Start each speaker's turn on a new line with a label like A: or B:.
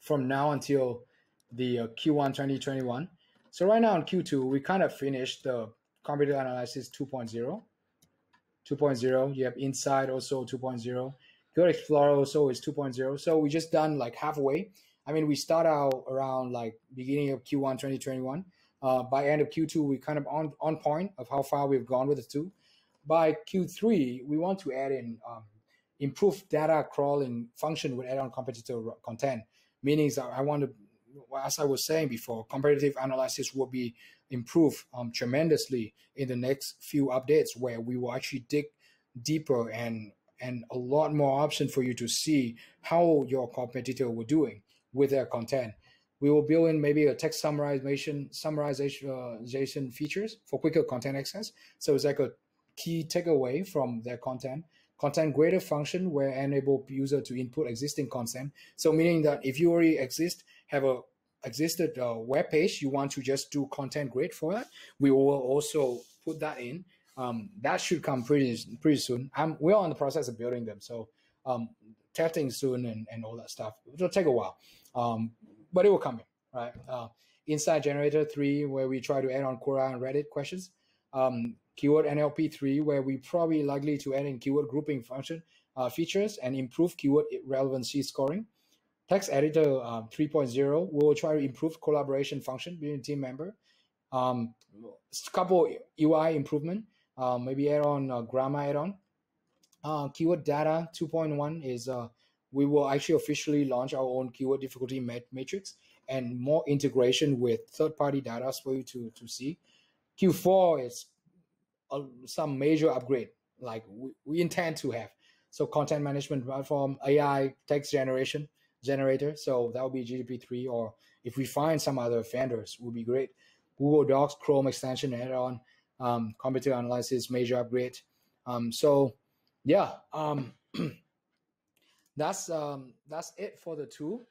A: from now until the uh, Q1 2021. So right now in Q2, we kind of finished the competitor analysis 2.0. 2.0, you have inside also 2.0. Keyword Explorer also is 2.0. So we just done like halfway. I mean, we start out around like beginning of Q1 2021. Uh, by end of Q2, we kind of on on point of how far we've gone with the two. By Q3, we want to add in um, improved data crawling function with add-on competitor content. Meaning that I want to, as I was saying before, comparative analysis will be improved um, tremendously in the next few updates, where we will actually dig deeper and and a lot more option for you to see how your competitor were doing with their content. We will build in maybe a text summarization summarization features for quicker content access. So it's like a key takeaway from their content. Content greater function where enable user to input existing content. So meaning that if you already exist, have a existed uh, web page, you want to just do content grid for that, we will also put that in. Um, that should come pretty pretty soon. I'm, we're on the process of building them, so um, testing soon and, and all that stuff. It'll take a while, um, but it will come in, right? Uh, Insight Generator 3, where we try to add on Quora and Reddit questions. Um, keyword NLP 3, where we probably likely to add in keyword grouping function uh, features and improve keyword relevancy scoring. Text editor uh, 3.0, we will try to improve collaboration function between team member. Um, couple UI improvement, uh, maybe add on uh, grammar add on. Uh, keyword data 2.1 is uh, we will actually officially launch our own keyword difficulty mat- matrix and more integration with third party data for you to, to see. Q4 is some major upgrade like we, we intend to have. So content management platform, AI, text generation generator. So that will be GPT3 or if we find some other vendors would be great. Google Docs, Chrome extension add-on, um, competitor analysis, major upgrade. Um, so yeah, um, that's um, that's it for the tool.